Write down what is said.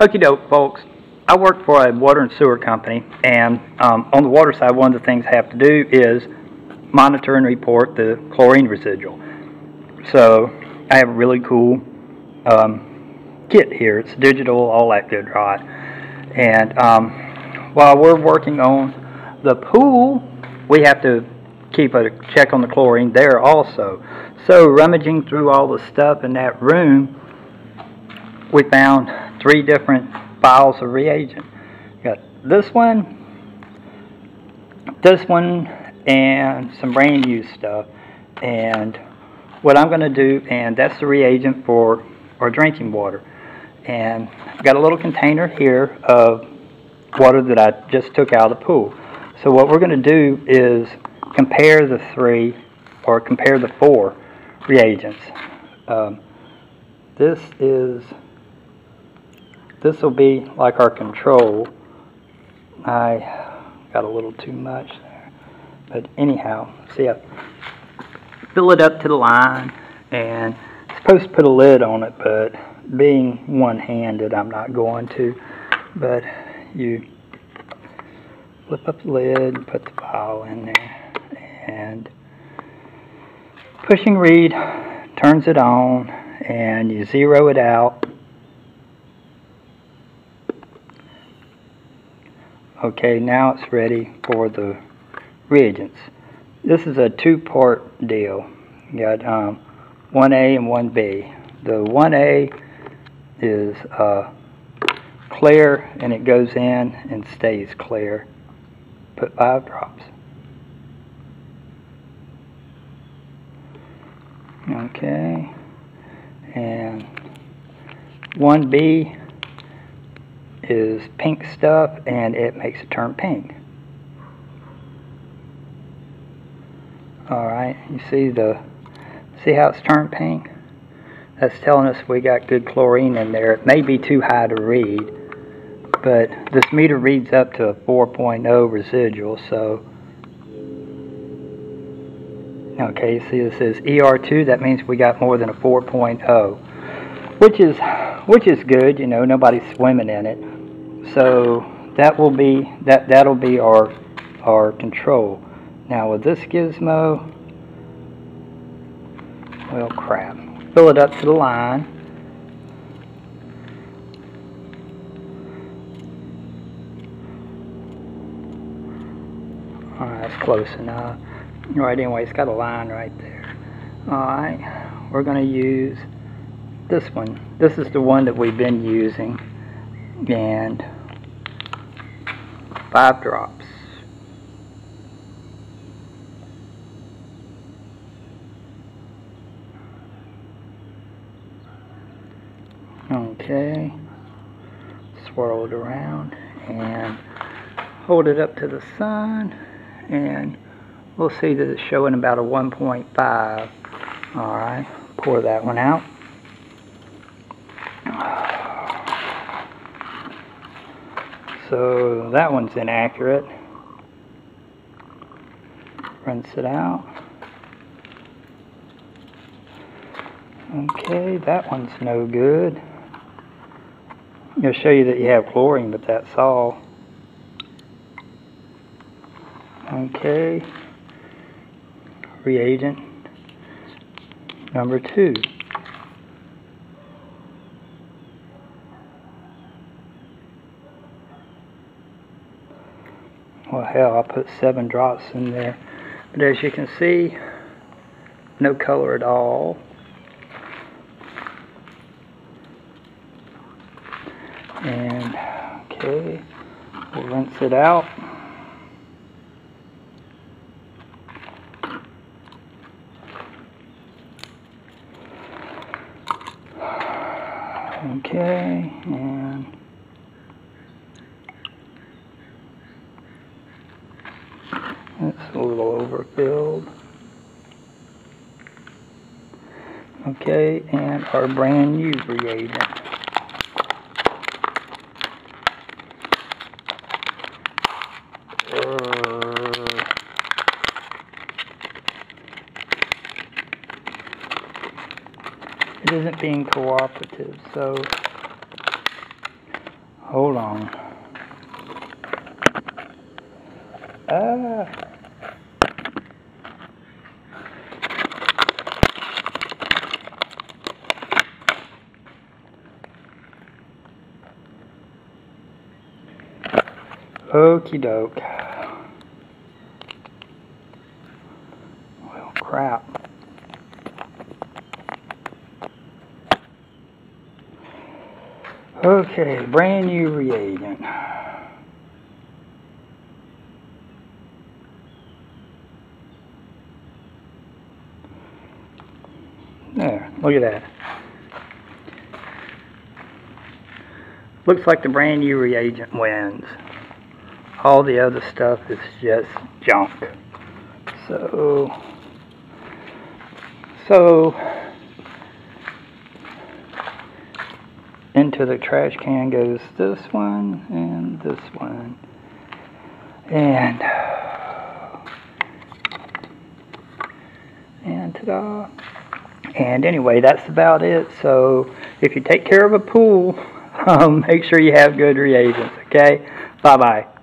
Okie doke, folks. I work for a water and sewer company, and um, on the water side, one of the things I have to do is monitor and report the chlorine residual. So I have a really cool um, kit here. It's digital, all that good? And um, while we're working on the pool, we have to keep a check on the chlorine there also. So rummaging through all the stuff in that room, we found three different files of reagent. Got this one, this one, and some brand new stuff. And what I'm going to do, and that's the reagent for our drinking water. And I've got a little container here of water that I just took out of the pool. So what we're going to do is compare the three, or compare the four reagents. Um, this is, this will be like our control. I got a little too much there. But anyhow, see I fill it up to the line and supposed to put a lid on it, but being one-handed, I'm not going to. But you flip up the lid, put the vial in there, and pushing read turns it on, and you zero it out. Okay, now it's ready for the reagents. This is a two-part deal. You got um, 1A and 1B. The 1A is uh, clear and it goes in and stays clear. Put five drops. Okay. And 1B is pink stuff and it makes it turn pink. Alright, you see the see how it's turned pink? That's telling us we got good chlorine in there. It may be too high to read, but this meter reads up to a 4.0 residual, so okay, you see this says ER2, that means we got more than a 4.0, which is which is good, you know, nobody's swimming in it. So that will be that that'll be our our control. Now with this gizmo, well crap. Fill it up to the line. Alright, that's close enough. Alright, anyway, it's got a line right there. Alright, we're going to use this one. This is the one that we've been using. And five drops. Okay, swirl it around and hold it up to the sun and we'll see that it's showing about a 1.5. Alright, pour that one out. So that one's inaccurate. Rinse it out. Okay, that one's no good. I'm show you that you have chlorine, but that's all. Okay. Reagent number two. Well, hell, I put seven drops in there. But as you can see, no color at all. And, okay, we'll rinse it out. Okay, and It's a little overfilled. Okay, and our brand new reagent. Uh, It isn't being cooperative, so hold on. Ah. Okie doke. Well, crap. Okay, brand new reagent. There, look at that. Looks like the brand new reagent wins. All the other stuff is just junk. So, so, into the trash can goes this one and this one. And, and ta-da. And anyway, that's about it. So if you take care of a pool, um, make sure you have good reagents, okay? Bye-bye.